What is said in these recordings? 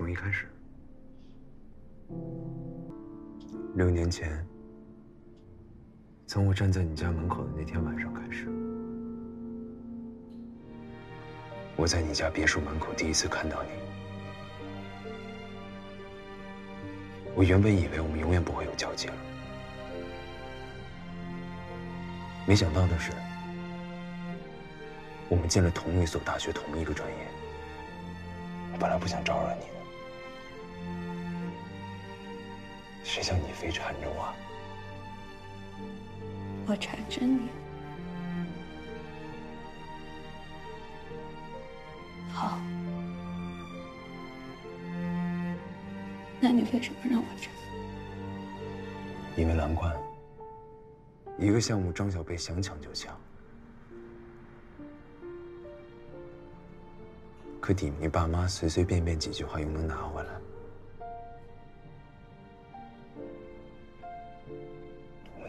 从一开始，六年前，从我站在你家门口的那天晚上开始，我在你家别墅门口第一次看到你。我原本以为我们永远不会有交集了，没想到的是，我们进了同一所大学，同一个专业。我本来不想招惹你，谁叫你非缠着我？我缠着你。好。那你为什么让我缠因为蓝冠，一个项目张小贝想抢就抢，可底明爸妈随随便便几句话又能拿回来。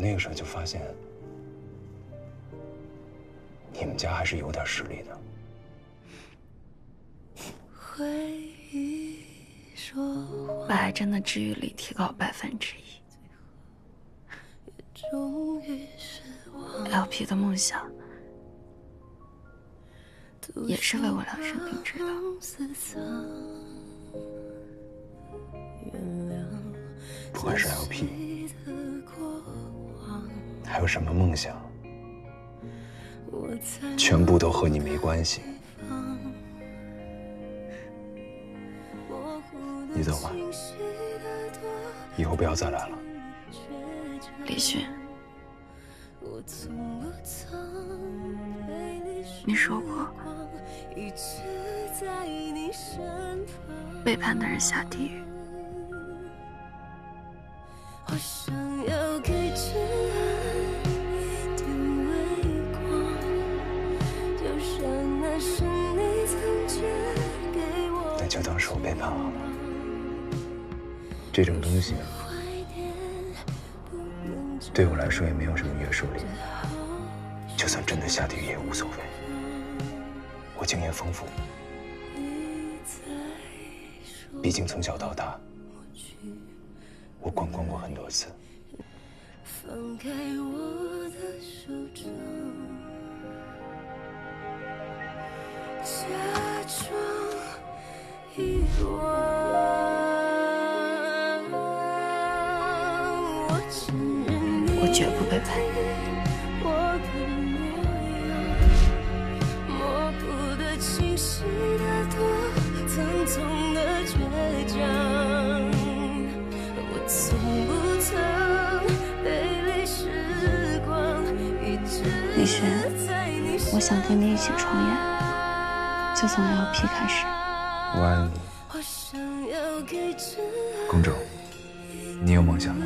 那个时候就发现，你们家还是有点实力的。把癌症的治愈率提高百分之一。LP 的梦想也是为我量身定制的。不管是 LP，还有什么梦想，全部都和你没关系。你走吧，以后不要再来了。李迅，你说过，背叛的人下地狱。就当是我背叛了。这种东西，对我来说也没有什么约束力。就算真的下地狱也无所谓。我经验丰富，毕竟从小到大，我观光过很多次。放开我绝不背叛你。李轩，我想跟你一起创业，就从 LP 开始。我爱你，公主，你有梦想吗？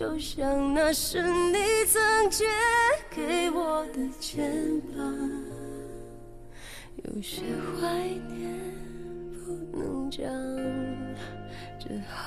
就像那是你曾借给我的肩膀，有些怀念不能讲，只好。